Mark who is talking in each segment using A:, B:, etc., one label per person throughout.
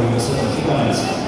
A: comemorações finais.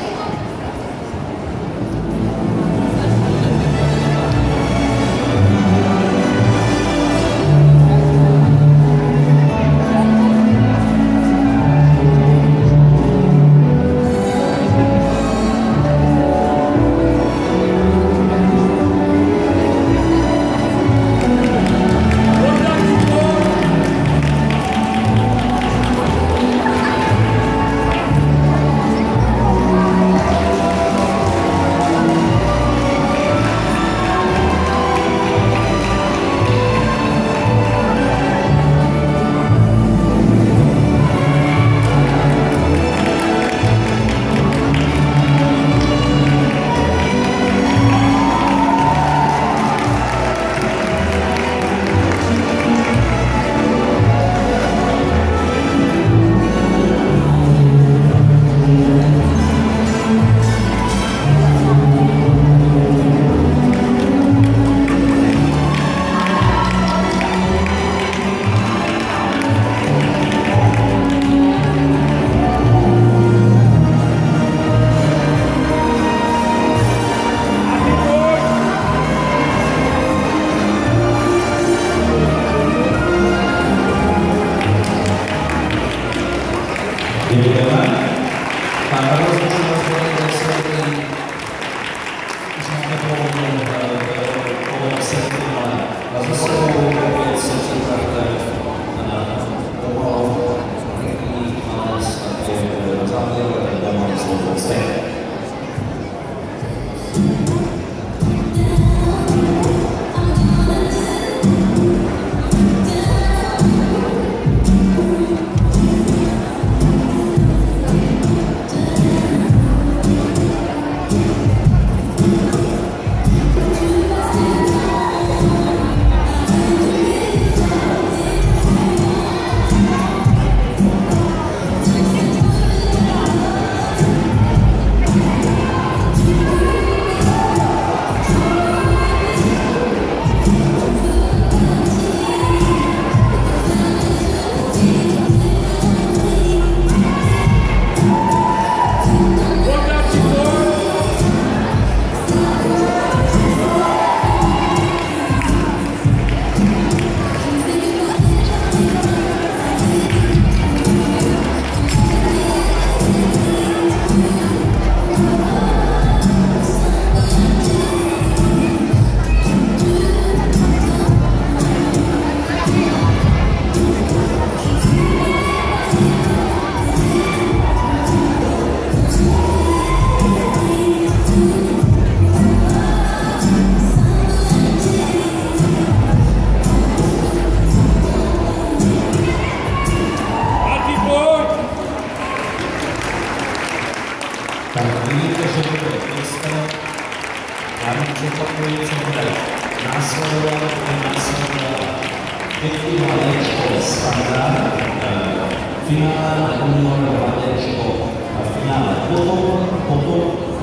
A: Finále na junior hladečko a finále. Potom, potom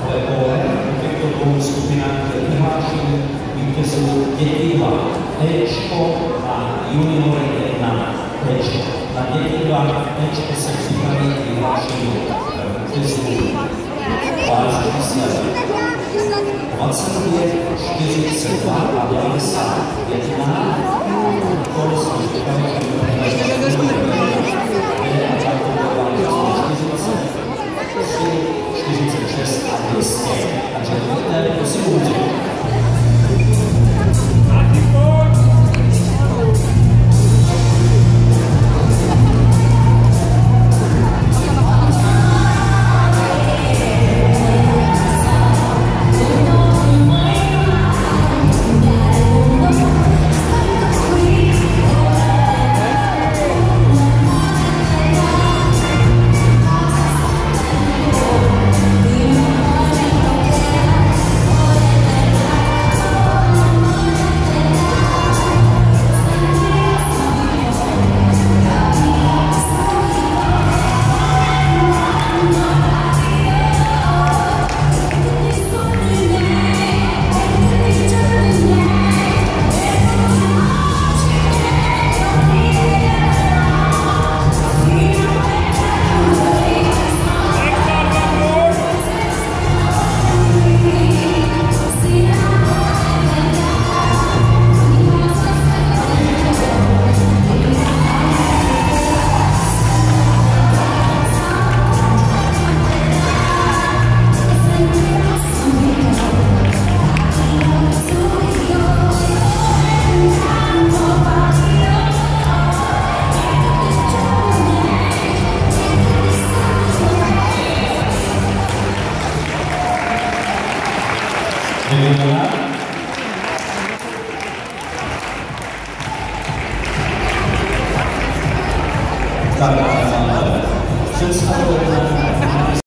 A: ve kole v těchto dvou skupinách je vyhlášen vítězů dětí 2 Ečko a junior 1 Ečko. Na dětí 2 Ečko se připraví váš výsledek 29, 42 a 91. Kolo jsme připravili Universidade do SEC, de Atividade Possível.